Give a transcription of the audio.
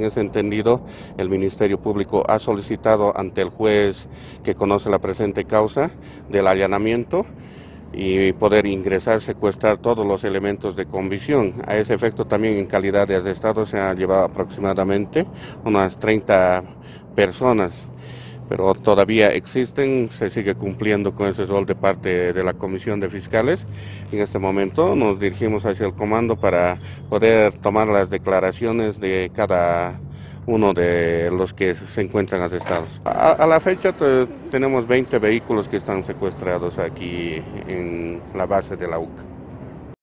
En ese entendido, el Ministerio Público ha solicitado ante el juez que conoce la presente causa del allanamiento y poder ingresar, secuestrar todos los elementos de convicción. A ese efecto también en calidad de arrestado se han llevado aproximadamente unas 30 personas, pero todavía existen, se sigue cumpliendo con ese rol de parte de la Comisión de Fiscales. En este momento nos dirigimos hacia el comando para poder tomar las declaraciones de cada uno de los que se encuentran arrestados. A, la fecha tenemos 20 vehículos que están secuestrados aquí en la base de la UCA.